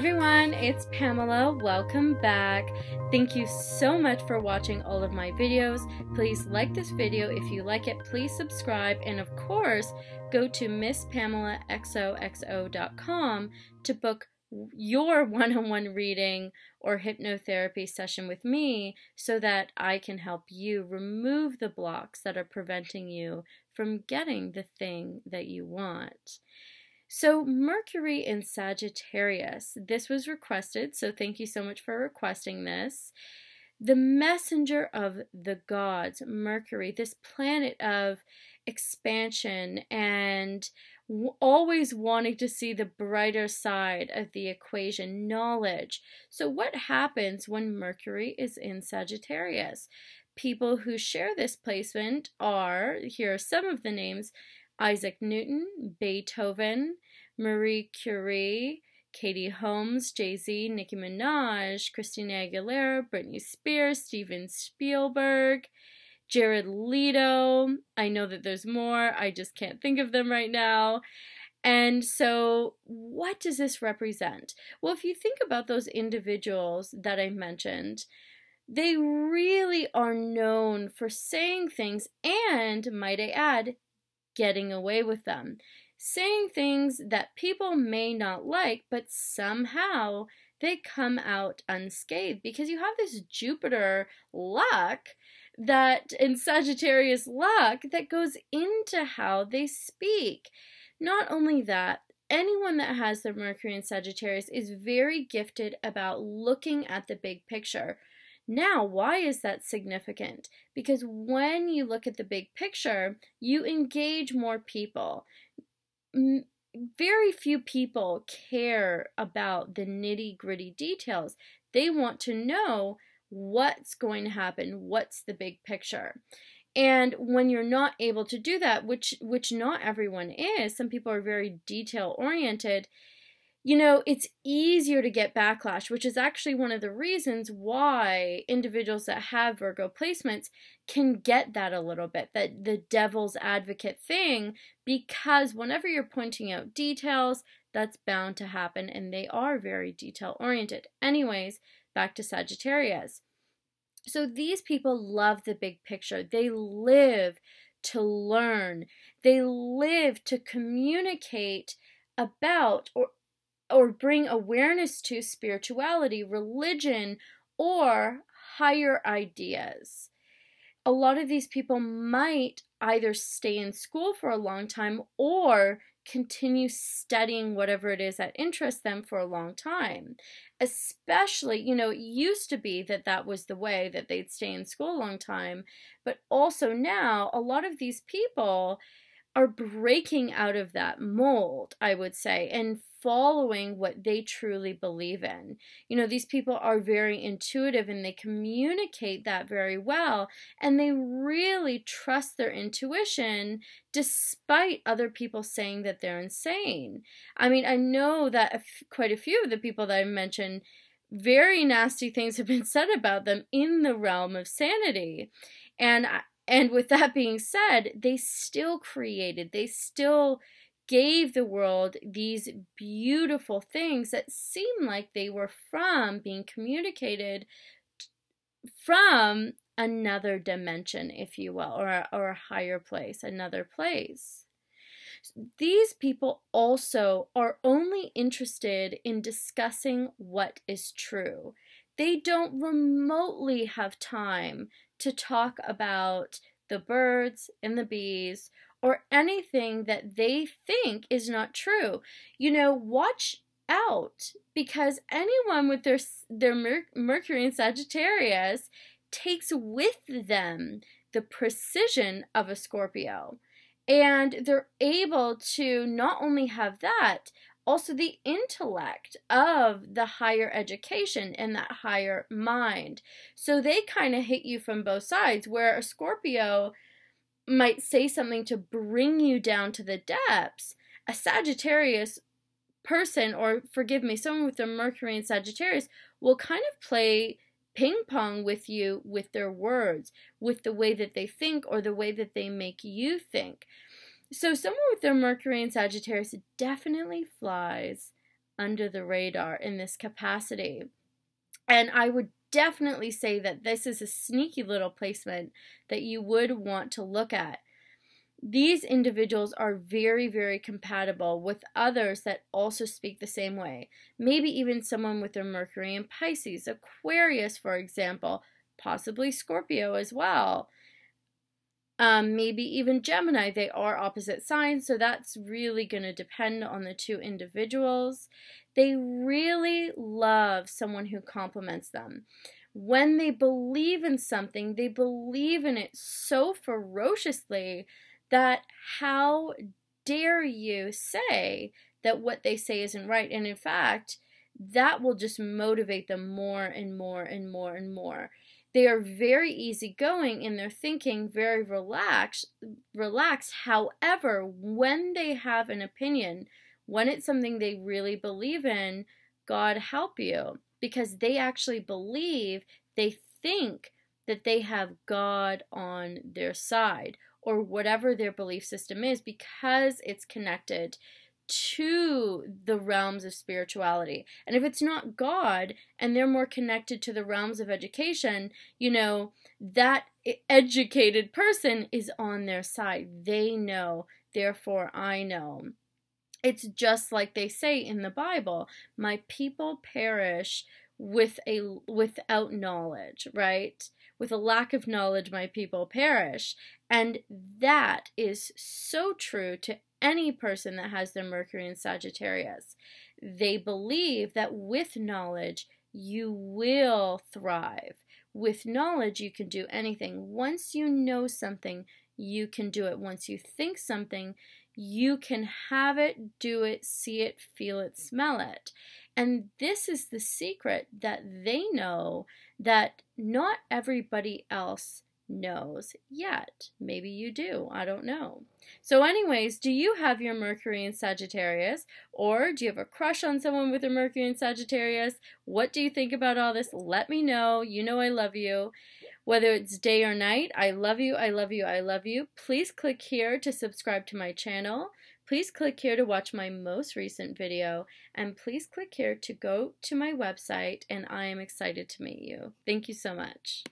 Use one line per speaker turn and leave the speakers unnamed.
everyone, it's Pamela. Welcome back. Thank you so much for watching all of my videos. Please like this video if you like it. Please subscribe and of course, go to misspamelaxoxo.com to book your one-on-one reading or hypnotherapy session with me so that I can help you remove the blocks that are preventing you from getting the thing that you want. So, Mercury in Sagittarius, this was requested, so thank you so much for requesting this. The messenger of the gods, Mercury, this planet of expansion and always wanting to see the brighter side of the equation, knowledge. So, what happens when Mercury is in Sagittarius? People who share this placement are here are some of the names Isaac Newton, Beethoven, Marie Curie, Katie Holmes, Jay Z, Nicki Minaj, Christina Aguilera, Britney Spears, Steven Spielberg, Jared Leto. I know that there's more, I just can't think of them right now. And so, what does this represent? Well, if you think about those individuals that I mentioned, they really are known for saying things and, might I add, getting away with them. Saying things that people may not like, but somehow they come out unscathed because you have this Jupiter luck that in Sagittarius luck that goes into how they speak. Not only that, anyone that has the Mercury in Sagittarius is very gifted about looking at the big picture. Now, why is that significant? Because when you look at the big picture, you engage more people. Very few people care about the nitty gritty details. They want to know what's going to happen, what's the big picture. And when you're not able to do that, which which not everyone is, some people are very detail oriented, you know, it's easier to get backlash, which is actually one of the reasons why individuals that have Virgo placements can get that a little bit, that the devil's advocate thing, because whenever you're pointing out details, that's bound to happen, and they are very detail oriented. Anyways, back to Sagittarius. So these people love the big picture. They live to learn, they live to communicate about or or bring awareness to spirituality, religion, or higher ideas. A lot of these people might either stay in school for a long time or continue studying whatever it is that interests them for a long time. Especially, you know, it used to be that that was the way that they'd stay in school a long time, but also now a lot of these people are breaking out of that mold, I would say, and following what they truly believe in. You know, these people are very intuitive and they communicate that very well, and they really trust their intuition despite other people saying that they're insane. I mean, I know that quite a few of the people that I mentioned very nasty things have been said about them in the realm of sanity. And and with that being said, they still created, they still gave the world these beautiful things that seem like they were from being communicated from another dimension, if you will, or, or a higher place, another place. These people also are only interested in discussing what is true. They don't remotely have time to talk about the birds and the bees or anything that they think is not true. You know, watch out because anyone with their their Mer- Mercury in Sagittarius takes with them the precision of a Scorpio. And they're able to not only have that, also the intellect of the higher education and that higher mind. So they kind of hit you from both sides, where a Scorpio might say something to bring you down to the depths. A Sagittarius person, or forgive me, someone with a Mercury and Sagittarius, will kind of play ping pong with you with their words, with the way that they think, or the way that they make you think. So, someone with their Mercury in Sagittarius definitely flies under the radar in this capacity. And I would definitely say that this is a sneaky little placement that you would want to look at. These individuals are very, very compatible with others that also speak the same way. Maybe even someone with their Mercury in Pisces, Aquarius, for example, possibly Scorpio as well. Um, maybe even Gemini. They are opposite signs, so that's really going to depend on the two individuals. They really love someone who compliments them. When they believe in something, they believe in it so ferociously that how dare you say that what they say isn't right? And in fact, that will just motivate them more and more and more and more. They are very easygoing in their thinking, very relaxed, relaxed. However, when they have an opinion, when it's something they really believe in, God help you because they actually believe, they think that they have God on their side or whatever their belief system is because it's connected to the realms of spirituality. And if it's not God and they're more connected to the realms of education, you know, that educated person is on their side. They know, therefore I know. It's just like they say in the Bible, my people perish with a without knowledge, right? With a lack of knowledge my people perish. And that is so true to any person that has their Mercury in Sagittarius. They believe that with knowledge, you will thrive. With knowledge, you can do anything. Once you know something, you can do it. Once you think something, you can have it, do it, see it, feel it, smell it. And this is the secret that they know that not everybody else knows yet. Maybe you do. I don't know. So, anyways, do you have your Mercury in Sagittarius? Or do you have a crush on someone with a Mercury in Sagittarius? What do you think about all this? Let me know. You know I love you. Whether it's day or night, I love you, I love you, I love you. Please click here to subscribe to my channel. Please click here to watch my most recent video. And please click here to go to my website. And I am excited to meet you. Thank you so much.